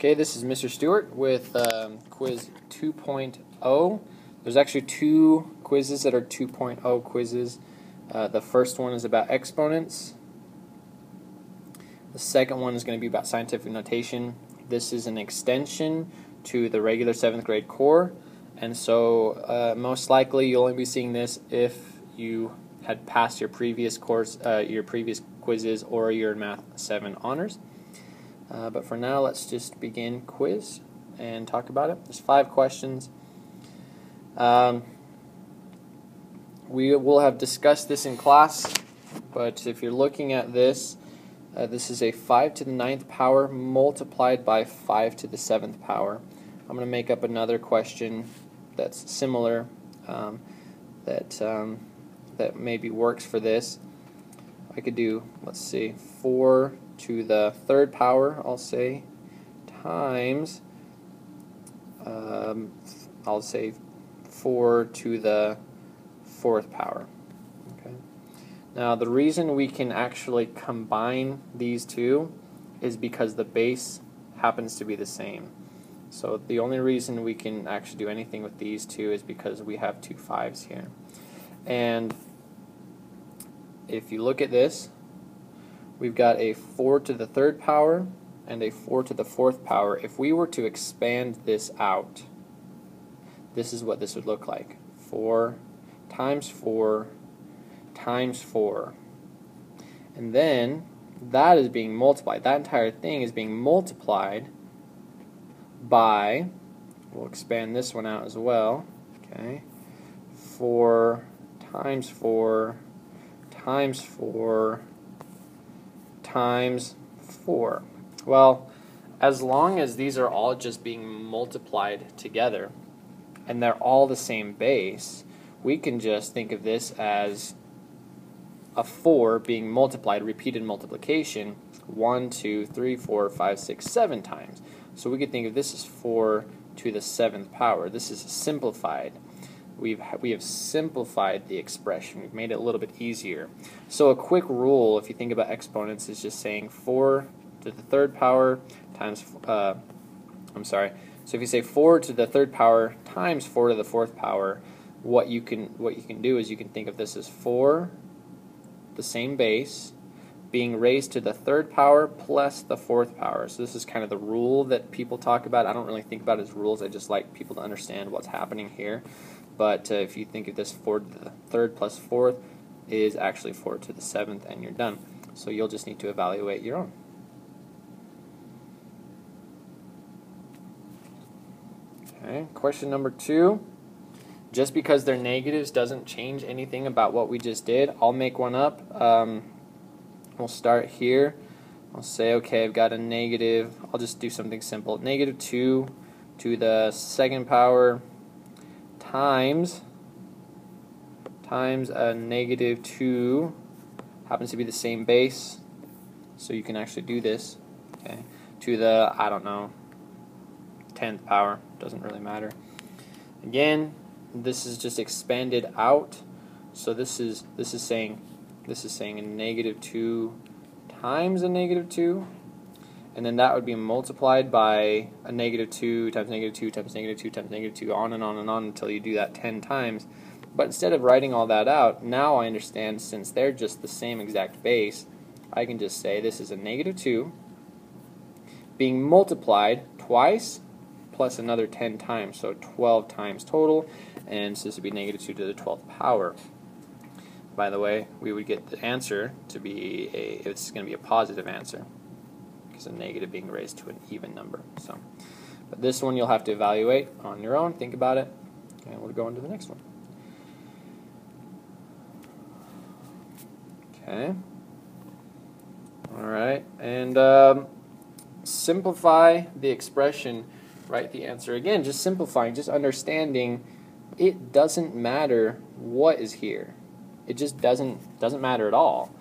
Okay, this is Mr. Stewart with um, quiz 2.0. There's actually two quizzes that are 2.0 quizzes. Uh, the first one is about exponents. The second one is going to be about scientific notation. This is an extension to the regular 7th grade core, and so uh, most likely you'll only be seeing this if you had passed your previous course, uh, your previous quizzes, or your Math 7 honors. Uh, but for now, let's just begin quiz and talk about it. There's five questions. Um, we will have discussed this in class, but if you're looking at this, uh, this is a 5 to the ninth power multiplied by 5 to the 7th power. I'm going to make up another question that's similar um, that, um, that maybe works for this. I could do, let's see, 4 to the third power, I'll say, times, um, I'll say 4 to the fourth power. Okay. Now, the reason we can actually combine these two is because the base happens to be the same. So the only reason we can actually do anything with these two is because we have two fives here. And if you look at this, we've got a 4 to the third power and a 4 to the fourth power. If we were to expand this out, this is what this would look like. 4 times 4 times 4. And then that is being multiplied. That entire thing is being multiplied by, we'll expand this one out as well, okay, 4 times 4 times 4 times 4. Well, as long as these are all just being multiplied together and they're all the same base, we can just think of this as a 4 being multiplied, repeated multiplication, 1, 2, 3, 4, 5, 6, 7 times. So we could think of this as 4 to the 7th power. This is simplified we've we have simplified the expression. We've made it a little bit easier. So a quick rule, if you think about exponents, is just saying 4 to the third power times, uh, I'm sorry, so if you say 4 to the third power times 4 to the fourth power, what you can what you can do is you can think of this as 4, the same base, being raised to the third power plus the fourth power. So this is kind of the rule that people talk about. I don't really think about as rules. I just like people to understand what's happening here. But uh, if you think of this 4 to the third plus plus fourth is actually 4 to the seventh and you're done. So you'll just need to evaluate your own. Okay, question number two. Just because they're negatives doesn't change anything about what we just did. I'll make one up. Um, We'll start here. I'll say, okay, I've got a negative. I'll just do something simple. Negative 2 to the second power times times a negative 2 happens to be the same base. So you can actually do this okay to the I don't know 10th power doesn't really matter. Again this is just expanded out. So this is this is saying this is saying a negative 2 times a negative 2. And then that would be multiplied by a negative 2 times negative 2 times negative 2 times negative 2, on and on and on until you do that 10 times. But instead of writing all that out, now I understand since they're just the same exact base, I can just say this is a negative 2 being multiplied twice plus another 10 times, so 12 times total, and so this would be negative 2 to the 12th power. By the way, we would get the answer to be a, it's going to be a positive answer because a negative being raised to an even number. So, but this one you'll have to evaluate on your own, think about it, and we'll go on to the next one. Okay. All right, and um, simplify the expression, write the answer. Again, just simplifying, just understanding it doesn't matter what is here it just doesn't doesn't matter at all.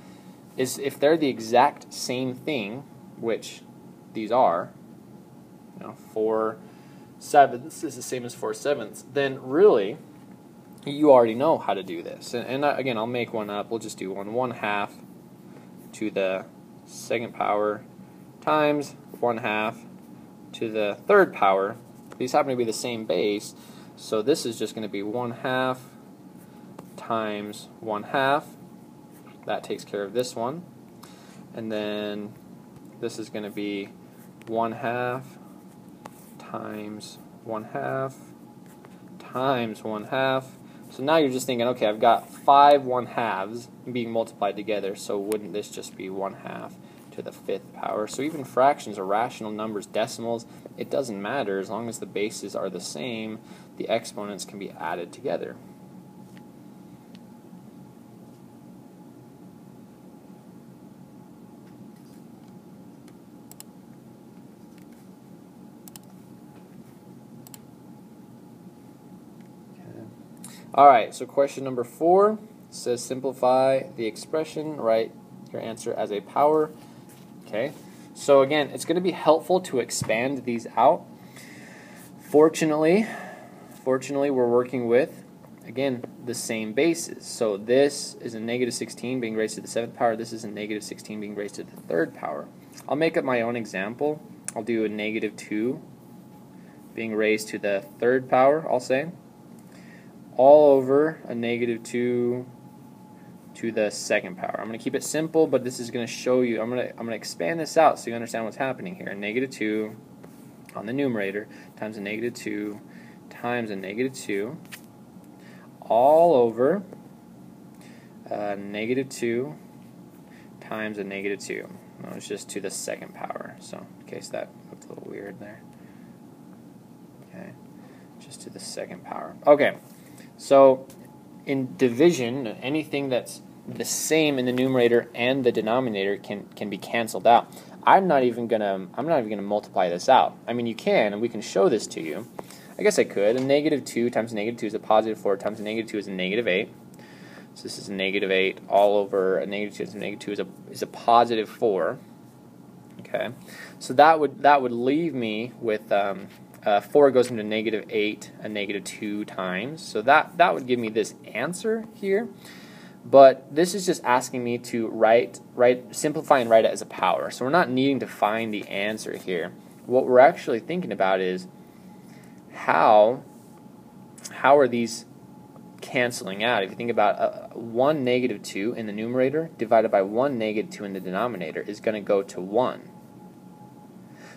Is if they're the exact same thing, which these are, you know, four sevenths is the same as four sevenths, then really you already know how to do this. And, and again, I'll make one up. We'll just do one one half to the second power times one half to the third power. These happen to be the same base, so this is just going to be 1 half times 1 half. That takes care of this one. And then this is going to be 1 half times 1 half times 1 half. So now you're just thinking, okay, I've got five 1 halves being multiplied together, so wouldn't this just be 1 half to the fifth power? So even fractions are rational numbers, decimals, it doesn't matter as long as the bases are the same, the exponents can be added together. All right, so question number four says simplify the expression, write your answer as a power. Okay, so again, it's going to be helpful to expand these out. Fortunately, fortunately, we're working with, again, the same bases. So this is a negative 16 being raised to the seventh power. This is a negative 16 being raised to the third power. I'll make up my own example. I'll do a negative 2 being raised to the third power, I'll say all over a negative 2 to the second power. I'm going to keep it simple, but this is going to show you, I'm going to, I'm going to expand this out so you understand what's happening here. A negative 2 on the numerator times a negative 2 times a negative 2 all over a negative 2 times a negative 2. No, it's just to the second power, so in case that looked a little weird there. Okay, just to the second power. Okay, so in division, anything that's the same in the numerator and the denominator can can be canceled out. I'm not even gonna I'm not even gonna multiply this out. I mean you can and we can show this to you. I guess I could. A negative two times negative two is a positive four times a negative two is a negative eight. So this is a negative eight all over a negative two times negative two is a is a positive four. Okay, so that would that would leave me with um, uh, 4 goes into negative 8 a negative 2 times. So that, that would give me this answer here. But this is just asking me to write, write, simplify and write it as a power. So we're not needing to find the answer here. What we're actually thinking about is how, how are these canceling out? If you think about uh, 1 negative 2 in the numerator divided by 1 negative 2 in the denominator is going to go to 1.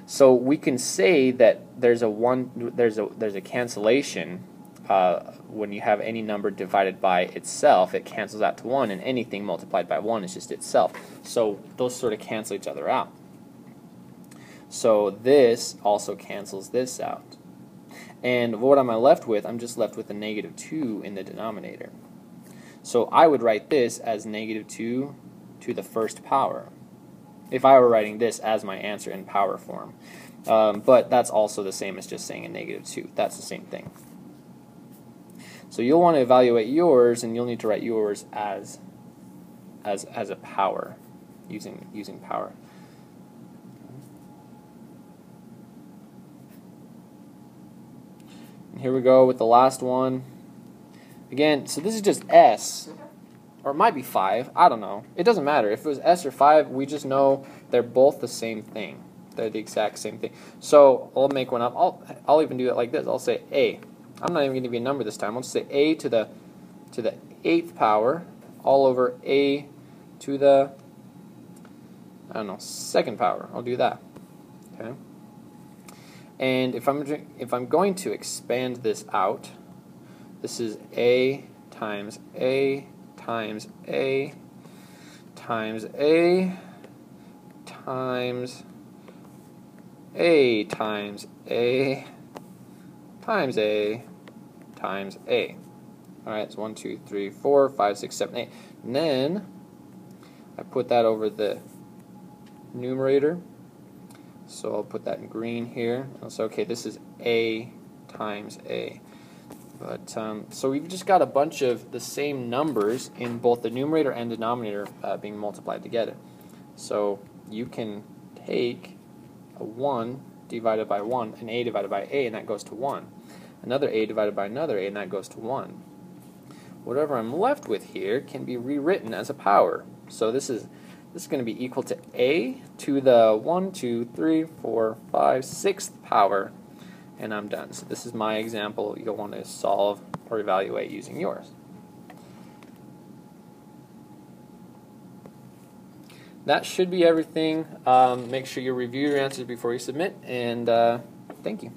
So we can say that there's a one there's a there's a cancellation uh, when you have any number divided by itself, it cancels out to one, and anything multiplied by one is just itself. So those sort of cancel each other out. So this also cancels this out. And what am I left with? I'm just left with a negative 2 in the denominator. So I would write this as negative 2 to the first power if I were writing this as my answer in power form. Um, but that's also the same as just saying a negative 2. That's the same thing. So you'll want to evaluate yours, and you'll need to write yours as as as a power, using using power. Here we go with the last one. Again, so this is just S or it might be 5. I don't know. It doesn't matter. If it was S or 5, we just know they're both the same thing. They're the exact same thing. So I'll make one up. I'll, I'll even do it like this. I'll say A. I'm not even going to you a number this time. I'll just say A to the to the eighth power all over A to the I don't know second power. I'll do that. Okay. And if I'm if I'm going to expand this out, this is A times A times A times A times A times A times A times A. All right, it's one, two, three, four, five, six, seven, eight. And then I put that over the numerator. So I'll put that in green here. I'll say, okay, this is A times A. But um, so we've just got a bunch of the same numbers in both the numerator and denominator uh, being multiplied together. So you can take a 1 divided by 1, an a divided by a, and that goes to 1. Another a divided by another a, and that goes to 1. Whatever I'm left with here can be rewritten as a power. So this is this is going to be equal to a to the 1, 2, 3, 4, 5, 6th power, and I'm done. So this is my example you'll want to solve or evaluate using yours. That should be everything. Um, make sure you review your answers before you submit, and uh, thank you.